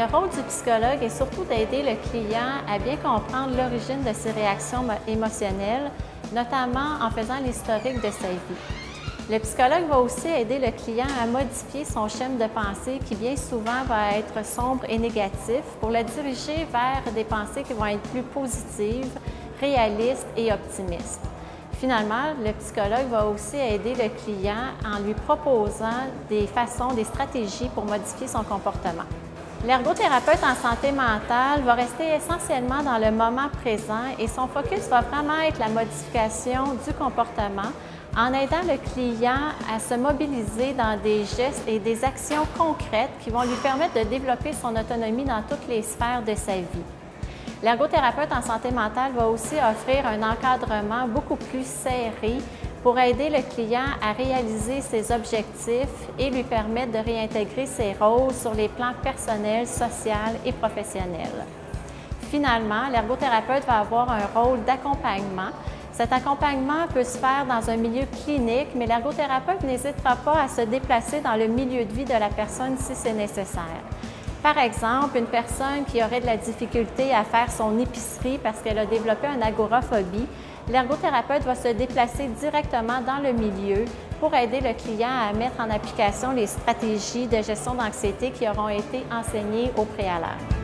Le rôle du psychologue est surtout d'aider le client à bien comprendre l'origine de ses réactions émotionnelles, notamment en faisant l'historique de sa vie. Le psychologue va aussi aider le client à modifier son schéma de pensée qui bien souvent va être sombre et négatif pour le diriger vers des pensées qui vont être plus positives, réalistes et optimistes. Finalement, le psychologue va aussi aider le client en lui proposant des façons, des stratégies pour modifier son comportement. L'ergothérapeute en santé mentale va rester essentiellement dans le moment présent et son focus va vraiment être la modification du comportement en aidant le client à se mobiliser dans des gestes et des actions concrètes qui vont lui permettre de développer son autonomie dans toutes les sphères de sa vie. L'ergothérapeute en santé mentale va aussi offrir un encadrement beaucoup plus serré pour aider le client à réaliser ses objectifs et lui permettre de réintégrer ses rôles sur les plans personnels, social et professionnels. Finalement, l'ergothérapeute va avoir un rôle d'accompagnement cet accompagnement peut se faire dans un milieu clinique, mais l'ergothérapeute n'hésitera pas à se déplacer dans le milieu de vie de la personne si c'est nécessaire. Par exemple, une personne qui aurait de la difficulté à faire son épicerie parce qu'elle a développé une agoraphobie, l'ergothérapeute va se déplacer directement dans le milieu pour aider le client à mettre en application les stratégies de gestion d'anxiété qui auront été enseignées au préalable.